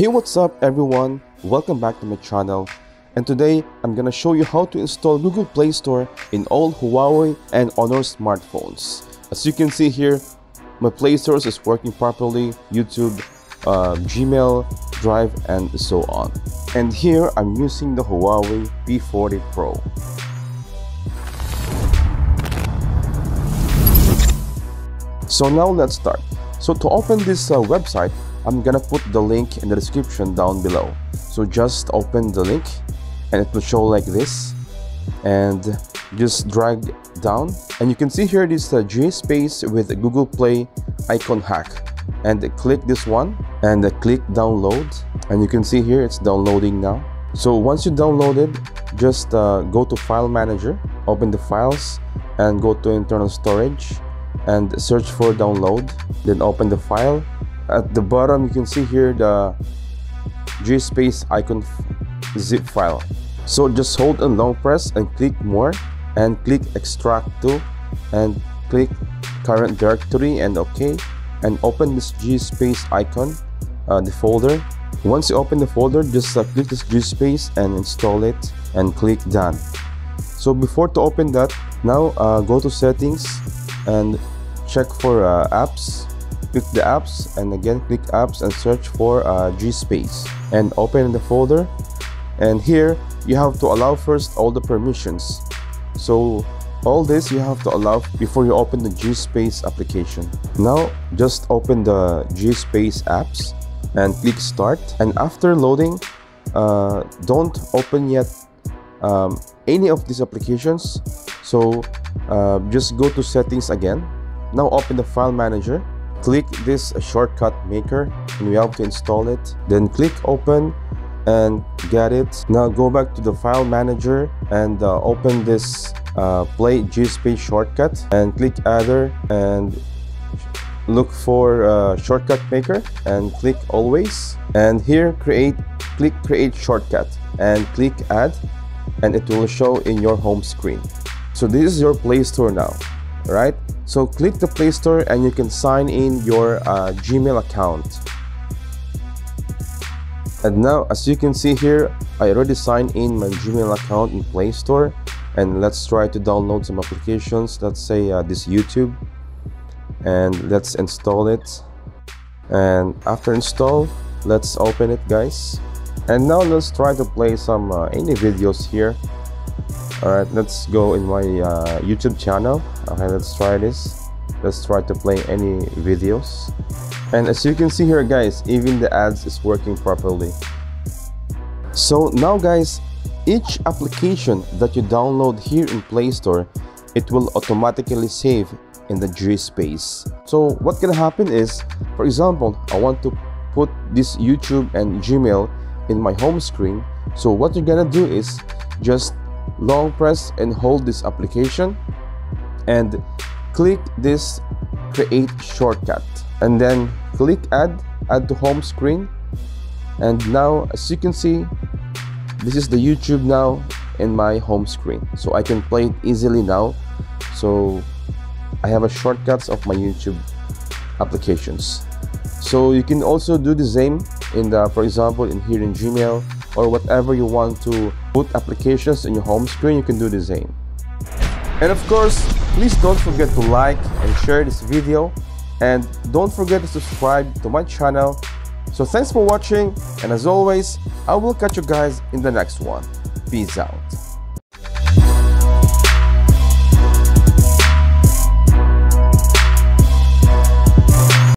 Hey what's up everyone, welcome back to my channel and today I'm gonna show you how to install Google Play Store in all Huawei and Honor smartphones. As you can see here, my Play Store is working properly, YouTube, uh, Gmail, Drive and so on. And here I'm using the Huawei P40 Pro. So now let's start. So to open this uh, website, I'm gonna put the link in the description down below. So just open the link and it will show like this. And just drag down. And you can see here this uh, Space with Google Play icon hack. And click this one and click download. And you can see here it's downloading now. So once you download it, just uh, go to file manager, open the files and go to internal storage and search for download. Then open the file at the bottom you can see here the gspace icon zip file. So just hold and long press and click more and click extract to and click current directory and ok and open this gspace icon uh, the folder. Once you open the folder just uh, click this gspace and install it and click done. So before to open that now uh, go to settings and check for uh, apps click the apps and again click apps and search for uh, GSpace and open the folder. And here you have to allow first all the permissions. So all this you have to allow before you open the GSpace application. Now just open the GSpace apps and click start. And after loading uh, don't open yet um, any of these applications. So uh, just go to settings again. Now open the file manager click this shortcut maker and we have to install it. Then click open and get it. Now go back to the file manager and uh, open this uh, play gsp shortcut and click adder and look for uh, shortcut maker and click always. And here create click create shortcut and click add and it will show in your home screen. So this is your play store now right so click the Play Store and you can sign in your uh, Gmail account. And now as you can see here, I already signed in my Gmail account in Play Store and let's try to download some applications. Let's say uh, this YouTube and let's install it. And after install, let's open it guys. And now let's try to play some uh, any videos here all right let's go in my uh, youtube channel. Okay let's try this. Let's try to play any videos. And as you can see here guys even the ads is working properly. So now guys each application that you download here in play store it will automatically save in the G space. So what can happen is for example I want to put this YouTube and Gmail in my home screen. So what you're gonna do is just long press and hold this application and click this create shortcut. And then click add add to home screen. And now as you can see this is the YouTube now in my home screen. So I can play it easily now. So I have a shortcuts of my YouTube applications. So you can also do the same in the for example in here in Gmail or whatever you want to put applications in your home screen, you can do the same. And of course, please don't forget to like and share this video and don't forget to subscribe to my channel. So thanks for watching and as always, I will catch you guys in the next one. Peace out.